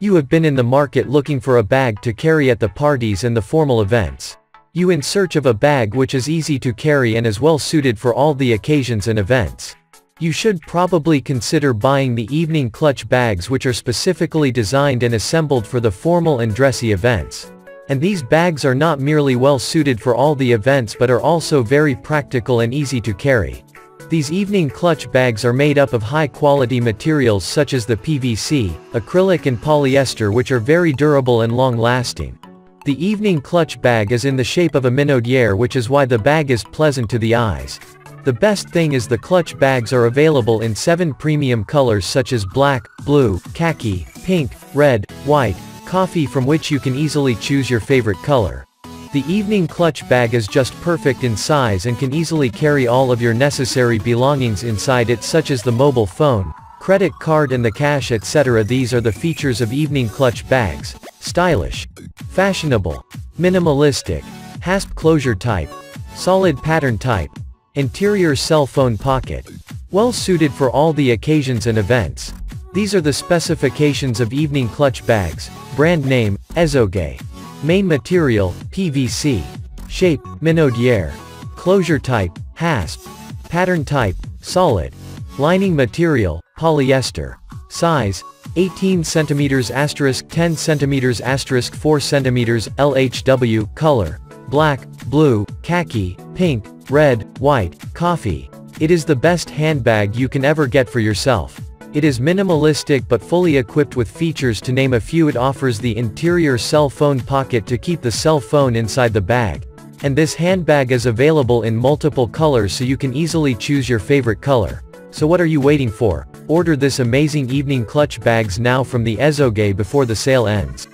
You have been in the market looking for a bag to carry at the parties and the formal events. You in search of a bag which is easy to carry and is well suited for all the occasions and events. You should probably consider buying the evening clutch bags which are specifically designed and assembled for the formal and dressy events. And these bags are not merely well suited for all the events but are also very practical and easy to carry. These evening clutch bags are made up of high-quality materials such as the PVC, acrylic and polyester which are very durable and long-lasting. The evening clutch bag is in the shape of a minaudière which is why the bag is pleasant to the eyes. The best thing is the clutch bags are available in 7 premium colors such as black, blue, khaki, pink, red, white, coffee from which you can easily choose your favorite color. The evening clutch bag is just perfect in size and can easily carry all of your necessary belongings inside it such as the mobile phone, credit card and the cash etc. These are the features of evening clutch bags. Stylish. Fashionable. Minimalistic. Hasp closure type. Solid pattern type. Interior cell phone pocket. Well suited for all the occasions and events. These are the specifications of evening clutch bags. Brand name, Ezoge. Main material, PVC. Shape, Minaudière. Closure type, hasp. Pattern type, solid. Lining material, polyester. Size, 18 cm asterisk 10 cm asterisk 4 cm LHW, color, black, blue, khaki, pink, red, white, coffee. It is the best handbag you can ever get for yourself. It is minimalistic but fully equipped with features to name a few it offers the interior cell phone pocket to keep the cell phone inside the bag. And this handbag is available in multiple colors so you can easily choose your favorite color. So what are you waiting for? Order this amazing evening clutch bags now from the Ezoge before the sale ends.